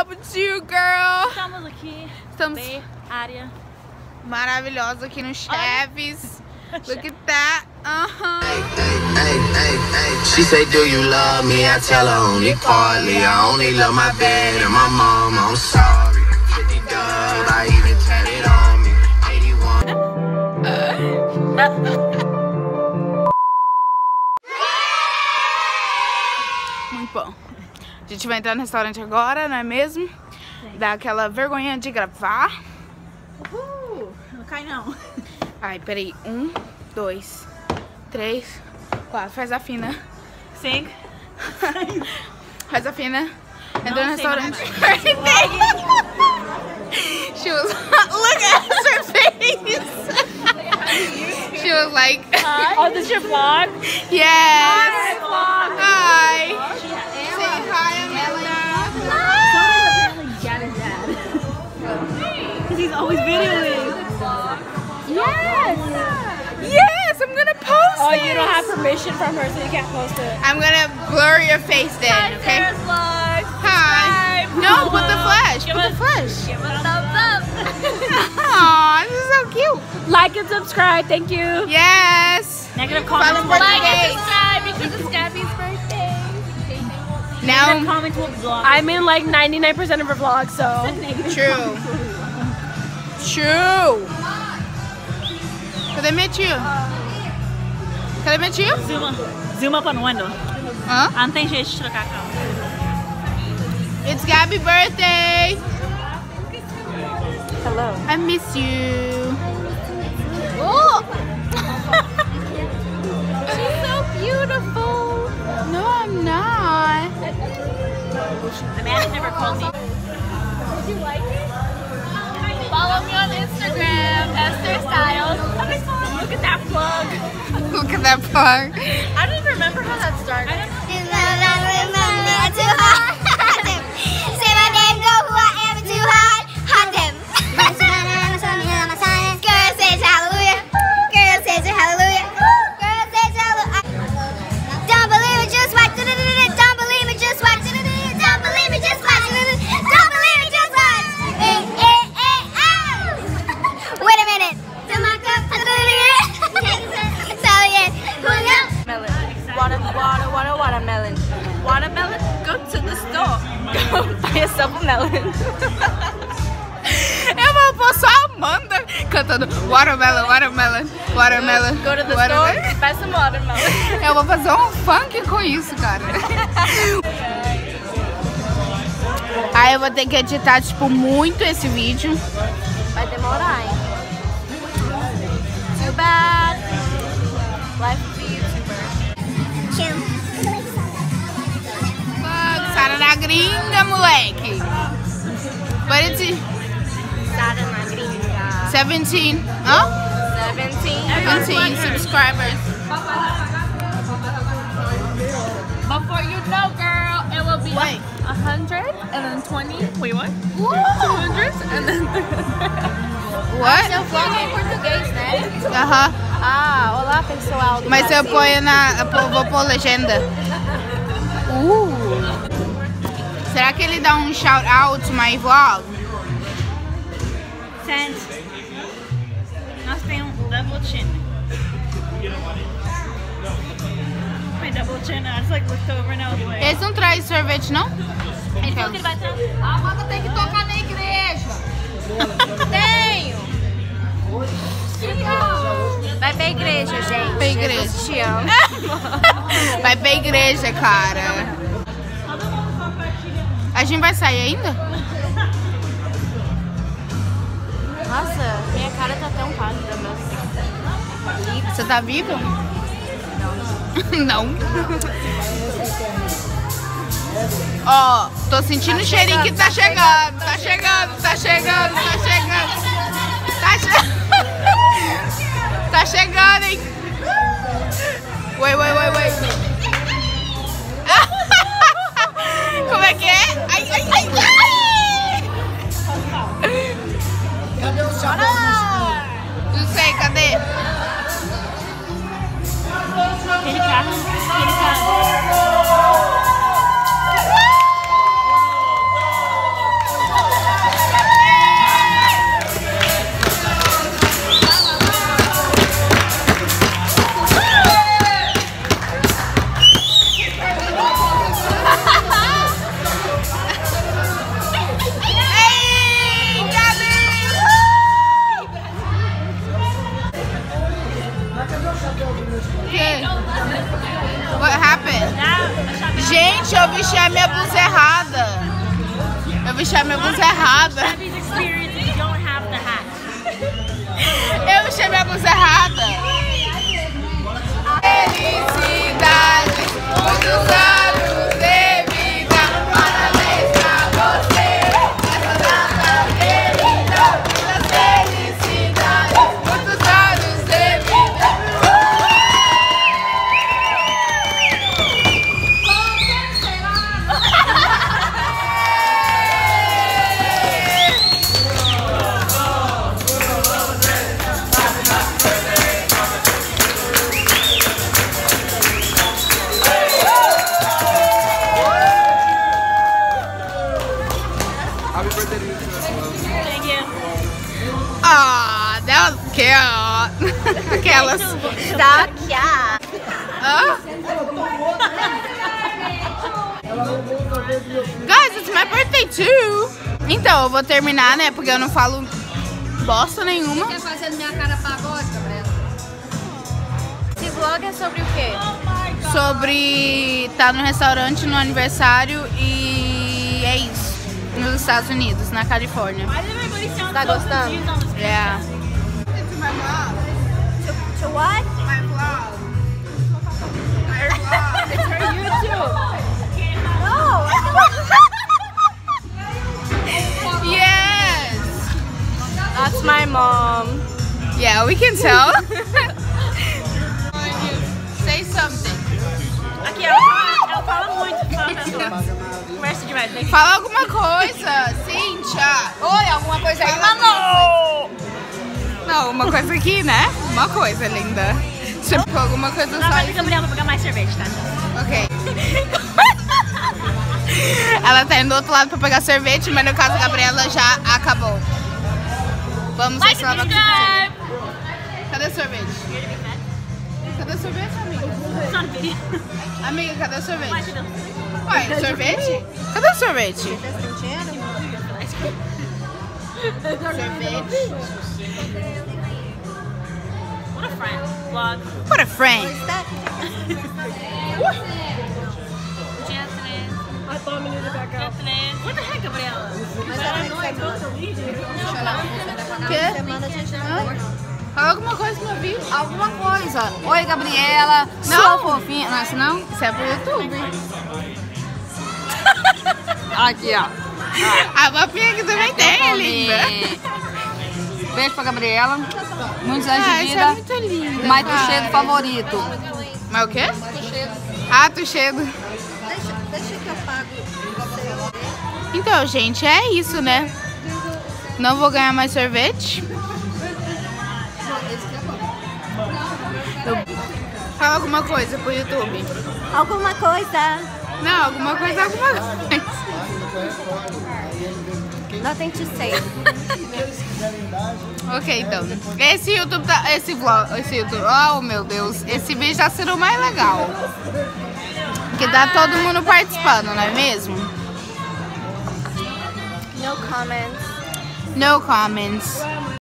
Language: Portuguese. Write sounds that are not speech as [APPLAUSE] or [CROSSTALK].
up with you, girl? Estamos aqui. Estamos área. maravilhosos aqui no Chaves. [LAUGHS] Look at that. Uh-huh. Hey, hey, hey. She say, Do you love me? I tell her only partly. I only love my bed and my mom. I'm sorry. Gente vai entrar no restaurante agora, não é mesmo? Dá aquela vergonha de gravar. Uhul. Não cai não. Ai, peraí. Um, dois, três, quatro. Faz a fina. Cinco. [LAUGHS] Faz a fina. Entrou no restaurante. [LAUGHS] she was [LAUGHS] look at her face. she was like, Oh, this is your vlog? yes. Permission from her, so you can't post it. I'm gonna blur your face then, okay? vlog. Hi. No, put the flash. Give Put the flash. Give it a thumbs up. [LAUGHS] Aw, this is so cute. like and subscribe. Thank you. Yes. Negative Follow comments. for Like and subscribe because it's Gabby's birthday. Negative Now, comments will vlog. I'm in like 99% of her vlogs, so. true. True. Cadê meu tio? Cadê meu tio? Zoom, zoom up on window. Hã? Ah, não tem jeito de trocar a câmera. It's Gabby birthday. Hello. I miss you. Oh. [LAUGHS] She's so beautiful. No, I'm not. Amanda never called me. Follow me on Instagram, Esther Styles. Look at that plug. Look at that part. I don't even remember how that started. Yourself a melon. Eu vou pôr só a Amanda cantando watermelon, watermelon, watermelon. Go to the watermelon. store, watermelon. Eu vou fazer um funk com isso, cara. Aí eu vou ter que editar, tipo, muito esse vídeo. Vai demorar, hein? Too bad. Life of a YouTuber. Fuck, Sara na gringa, moleque. But it's Sada na gringa. 17, hã? 17. 17 subscribers. Before you know, girl, it will be Wait. a hundred and then twenty. Wait, what? Two hundred and then. [LAUGHS] What? Seu vlog é em português, né? Aham. Ah, olá pessoal do Mas eu Brasil. ponho na. Eu vou pôr legenda. Uh. [LAUGHS] Será que ele dá um shout out to my vlog? Send. Nós temos um double chin. My double chin, I just like looked over and I was like. Eles não trazem sorvete, não? Ele falou que ele vai trazer. A Amanda tem que tocar na igreja. [LAUGHS] Tenho! Vai pra igreja, gente. Pra igreja. Jesus te ama. Vai pra igreja, cara. A gente vai sair ainda? Nossa, minha cara tá tão pálida, meu. Você tá vivo? [LAUGHS] Não. Ó, tô sentindo o cheirinho que tá chegando. Tá chegando, tá chegando, tá chegando. Okay. What happened? Gente, eu vesti a minha blusa errada. Eu vesti a minha blusa errada. Eu vesti a minha blusa errada. Thank you. Ah, that was cute. Aquelas. Tá aqui, ah. Guys, it's my birthday too. Então, eu vou terminar, né? Porque eu não falo bosta nenhuma. Quer fazer minha cara pagode, Gabriela? Esse vlog é sobre o quê? Sobre estar no restaurante no aniversário e é isso. Nos Estados Unidos, na Califórnia. Tá gostando? Yeah. To what? It's her YouTube. No. Yes. That's my mom. Yeah, we can tell. [LAUGHS] Say something. Aqui, ela [LAUGHS] Conversa demais. Vem. Fala alguma coisa, Cíntia. Oi, alguma coisa aí? Alô! Não, uma coisa aqui, né? Uma coisa, linda. Tipo, alguma coisa Lá só. vai a Gabriela pra pegar mais cerveja, tá? Ok. [LAUGHS] Ela tá indo do outro lado pra pegar sorvete, mas no caso a Gabriela já acabou. Vamos Like subscribe! Cadê o sorvete? Cadê o sorvete, amiga? Video. Amiga, cadê o sorvete? Vai, Fidel. Ué, sorvete? Cadê o sorvete? Sorvete. What a friend. Vlog. What a friend. Jansen's. I thought we needed back out. What the heck, Gabriela? Quê? Fala alguma coisa pra ouvir. Alguma coisa. Oi, Gabriela. Não. Sua fofinha. Não é assim, não? Isso é pro YouTube. [LAUGHS] Aqui, ó. A papinha aqui também tem, linda. Beijo pra Gabriela. Muitos anos Ah, de isso vida. é muito linda. Mais do cara. cheiro favorito. Mas o quê? Ah, tuxedo. Deixa, deixa que eu pago você. Então, gente, é isso, né? Não vou ganhar mais sorvete. Fala alguma coisa pro YouTube. Alguma coisa. Não, alguma coisa, alguma coisa. Nothing to say. Ok, então. Esse YouTube tá. Esse vlog. Esse YouTube. Oh, meu Deus. Esse vídeo tá sendo o mais legal. Que tá todo mundo participando, não é mesmo? No comments. No comments.